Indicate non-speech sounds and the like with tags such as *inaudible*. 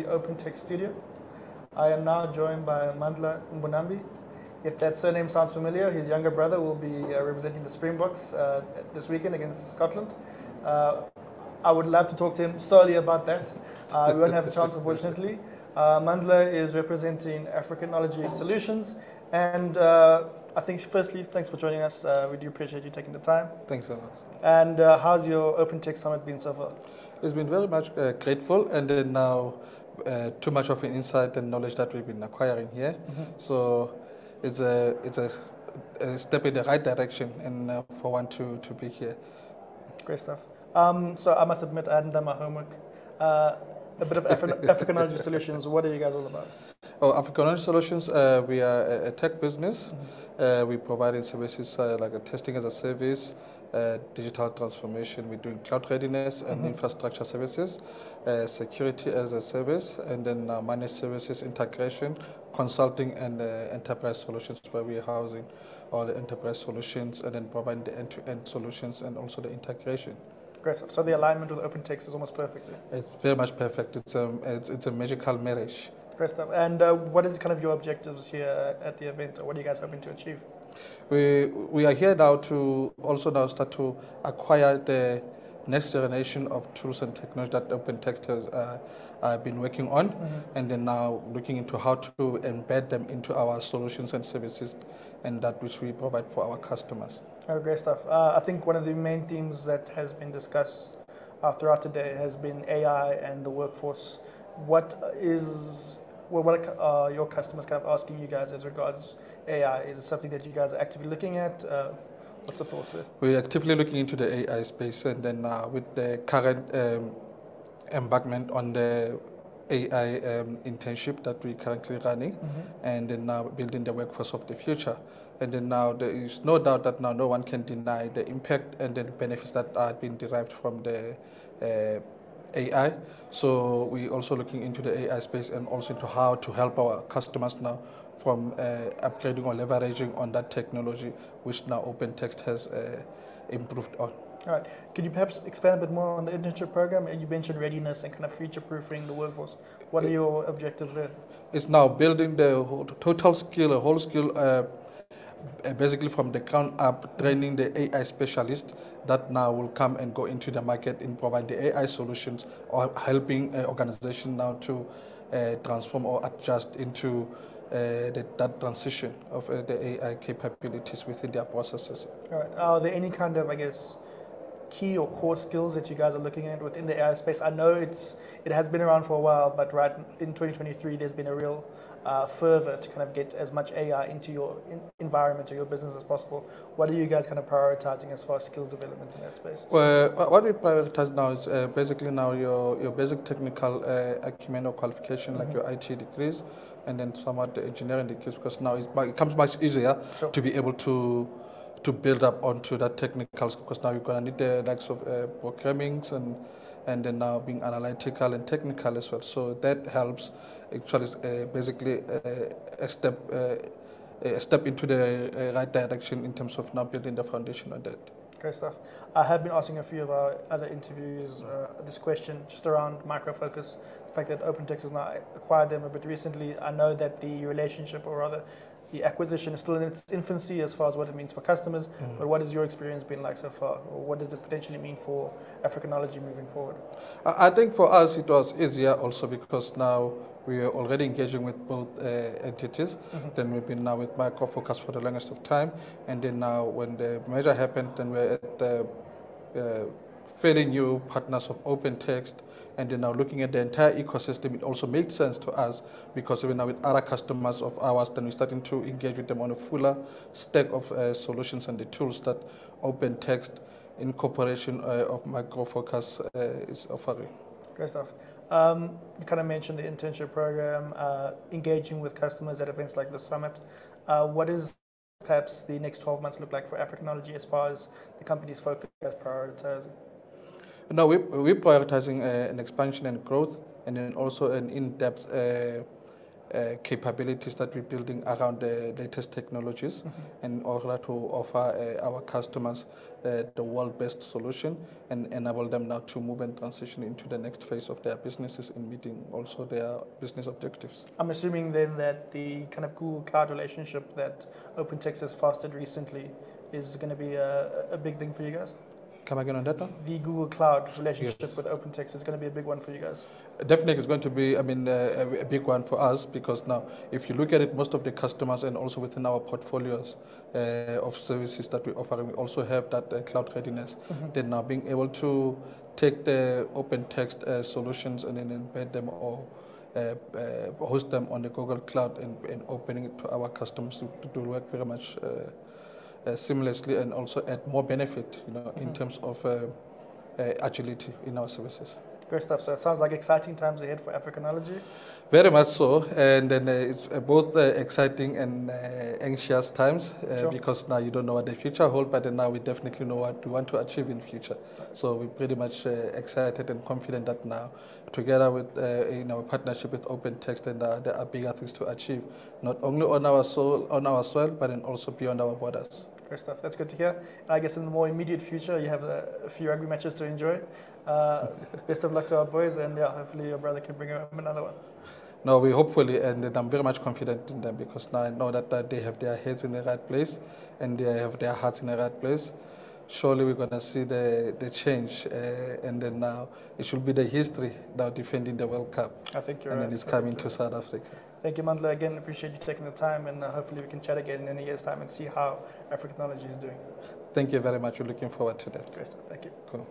OpenText Studio. I am now joined by Mandla Mbonambi. If that surname sounds familiar, his younger brother will be uh, representing the Springboks uh, this weekend against Scotland. Uh, I would love to talk to him solely about that. Uh, we won't have a chance, unfortunately. Uh, Mandla is representing Africonology Solutions, and uh, I think firstly, thanks for joining us. Uh, we do appreciate you taking the time. Thanks so much. And uh, how's your OpenText Summit been so far? It's been very much uh, grateful, and then now uh, too much of an insight and knowledge that we've been acquiring here. Mm-hmm. So it's a it's a, a step in the right direction, and uh, for one to to be here. Great stuff. Um, so I must admit, I hadn't done my homework. Uh, a bit of Afri- *laughs* Africonology Solutions. What are you guys all about? Oh, African Solutions, uh, we are a, a tech business. Uh, we providing services uh, like a testing as a service, uh, digital transformation. We're doing cloud readiness and infrastructure services, uh, security as a service, and then uh, managed services integration, consulting, and uh, enterprise solutions where we're housing all the enterprise solutions and then providing the end-to-end solutions and also the integration. Great stuff. So the alignment with Open Text is almost perfect. It's very much perfect. It's a, it's, it's a magical marriage. Great stuff. And uh, what is kind of your objectives here at the event, or what are you guys hoping to achieve? We, we are here now to also now start to acquire the next generation of tools and technology that OpenText has uh, uh, been working on, and then now looking into how to embed them into our solutions and services, and that which we provide for our customers. Oh, great stuff. Uh, I think one of the main themes that has been discussed uh, throughout today has been AI and the workforce. What is well, what are your customers kind of asking you guys as regards AI? Is it something that you guys are actively looking at? Uh, what's the thoughts there? We're actively looking into the AI space, and then uh, with the current um, embarkment on the AI um, internship that we're currently running, and then now building the workforce of the future. And then now there is no doubt that now no one can deny the impact and the benefits that are being derived from the uh, AI. So we're also looking into the AI space and also into how to help our customers now from uh, upgrading or leveraging on that technology, which now OpenText has uh, improved on. All right. Could you perhaps expand a bit more on the internship program? And you mentioned readiness and kind of future-proofing the workforce. What are your objectives there? It's now building the whole- total skill, a whole skill, uh, basically from the ground up, training the AI specialist that now will come and go into the market and provide the AI solutions or helping uh, organization now to uh, transform or adjust into uh, the, that transition of uh, the AI capabilities within their processes. All right. Are there any kind of, I guess, key or core skills that you guys are looking at within the AI space? I know it's it has been around for a while, but right in 2023, there's been a real uh, fervor to kind of get as much AI into your in- environment or your business as possible. What are you guys kind of prioritizing as far as skills development in that space? Well, wha- what we prioritize now is uh, basically now your, your basic technical uh, acumen or qualification, like your IT degrees, and then somewhat the engineering degrees, because now it's, it becomes much easier Sure. to be able to to build up onto that technical, because now you're gonna need the likes of uh, programmings and and then now being analytical and technical as well. So that helps actually uh, basically uh, a step. Uh, a step into the uh, right direction in terms of now building the foundation on that. Great stuff. I have been asking a few of our other interviews uh, this question just around Micro Focus. The fact that OpenText has now acquired them a bit recently. I know that the relationship, or rather, the acquisition is still in its infancy as far as what it means for customers. But what has your experience been like so far? Or what does it potentially mean for Africonology moving forward? I think for us it was easier also because now we are already engaging with both uh, entities. Then we've been now with Micro Focus for the longest of time, and then now when the merger happened, then we're at the uh, fairly new partners of OpenText, and now looking at the entire ecosystem, it also made sense to us because even now with other customers of ours, then we're starting to engage with them on a fuller stack of uh, solutions and the tools that OpenText in cooperation uh, of Micro Focus uh, is offering. Great stuff. Um, you kind of mentioned the internship program, uh, engaging with customers at events like the summit. Uh, what does perhaps the next 12 months look like for Africonology as far as the company's focus prioritizing? No, we, we're prioritizing uh, an expansion and growth, and then also an in-depth uh, uh, capabilities that we're building around the latest technologies in order to offer uh, our customers uh, the world-best solution and enable them now to move and transition into the next phase of their businesses in meeting also their business objectives. I'm assuming then that the kind of Google Cloud relationship that OpenText has fostered recently is going to be a, a big thing for you guys? Come again on that one? The Google Cloud relationship Yes. with OpenText is going to be a big one for you guys. Definitely, it's going to be, I mean, uh, a, big one for us because now, if you look at it, most of the customers and also within our portfolios uh, of services that we offer, we also have that uh, cloud readiness. Then now being able to take the open text uh, solutions and then embed them or uh, uh, host them on the Google Cloud and, and opening it to our customers to, to work very much uh, seamlessly and also add more benefit, you know, in terms of uh, uh, agility in our services. Great stuff. So it sounds like exciting times ahead for Africonology. Very much so, and then uh, it's uh, both uh, exciting and uh, anxious times uh, Sure. because now you don't know what the future holds, but then now we definitely know what we want to achieve in future. So we're pretty much uh, excited and confident that now, together with uh, in our partnership with OpenText, and uh, there are bigger things to achieve, not only on our soil, on our soil, but then also beyond our borders. Great stuff. That's good to hear. And I guess in the more immediate future, you have a, a few rugby matches to enjoy. Uh, best of luck to our boys, and yeah, hopefully your brother can bring home another one. No, we hopefully, and I'm very much confident in them because now I know that, that they have their heads in the right place and they have their hearts in the right place. Surely we're going to see the, the change, uh, and then now it should be the history now defending the World Cup, I think you're and right. then it's coming to South Africa. Thank you, Mandla. Again, appreciate you taking the time, and uh, hopefully we can chat again in a year's time and see how Africonology is doing. Thank you very much. We're looking forward to that. Great stuff. Thank you. Cool.